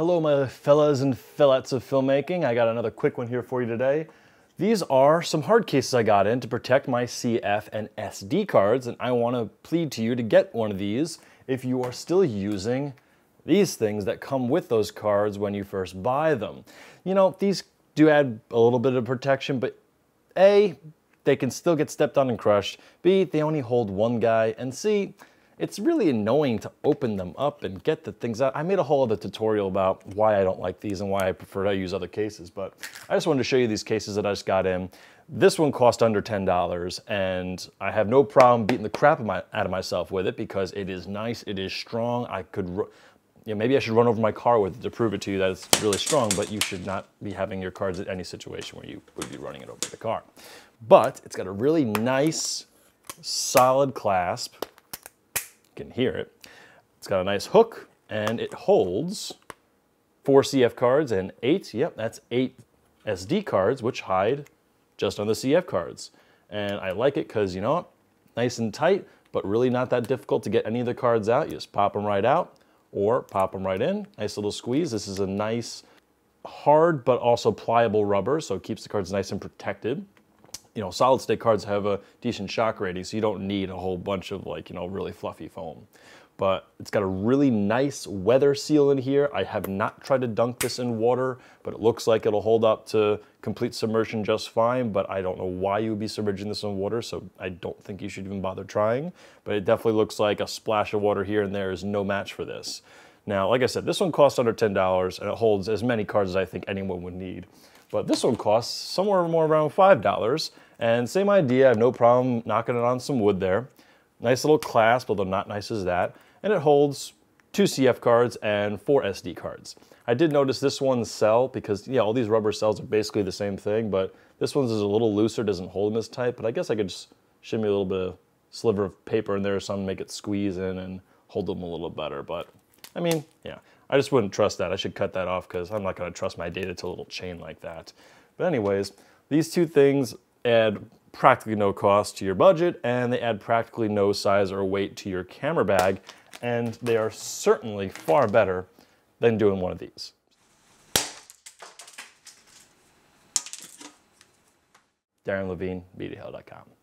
Hello, my fellas and fillettes of filmmaking. I got another quick one here for you today. These are some hard cases I got in to protect my CF and SD cards, and I want to plead to you to get one of these if you are still using these things that come with those cards when you first buy them. You know, these do add a little bit of protection, but A, they can still get stepped on and crushed. B, they only hold one guy. And C, it's really annoying to open them up and get the things out. I made a whole other tutorial about why I don't like these and why I prefer to use other cases, but I just wanted to show you these cases that I just got in. This one cost under $10 and I have no problem beating the crap out of myself with it because it is nice, it is strong. I could, you know, maybe I should run over my car with it to prove it to you that it's really strong, but you should not be having your cards at any situation where you would be running it over the car. But it's got a really nice, solid clasp can hear it. It's got a nice hook and it holds four CF cards and eight, yep, that's eight SD cards, which hide just on the CF cards. And I like it because, you know, nice and tight, but really not that difficult to get any of the cards out. You just pop them right out or pop them right in. Nice little squeeze. This is a nice, hard, but also pliable rubber, so it keeps the cards nice and protected you know, solid state cards have a decent shock rating, so you don't need a whole bunch of like, you know, really fluffy foam. But it's got a really nice weather seal in here. I have not tried to dunk this in water, but it looks like it'll hold up to complete submersion just fine, but I don't know why you would be submerging this in water, so I don't think you should even bother trying. But it definitely looks like a splash of water here and there is no match for this. Now, like I said, this one costs under $10 and it holds as many cards as I think anyone would need. But this one costs somewhere more around $5. And same idea, I have no problem knocking it on some wood there. Nice little clasp, although not nice as that. And it holds two CF cards and four SD cards. I did notice this one's cell because yeah, all these rubber cells are basically the same thing, but this one's is a little looser, doesn't hold them as tight, but I guess I could just shimmy a little bit of sliver of paper in there or something, make it squeeze in and hold them a little better. But I mean, yeah, I just wouldn't trust that. I should cut that off because I'm not going to trust my data to a little chain like that. But anyways, these two things add practically no cost to your budget and they add practically no size or weight to your camera bag. And they are certainly far better than doing one of these. Darren Levine, MediaHalo.com.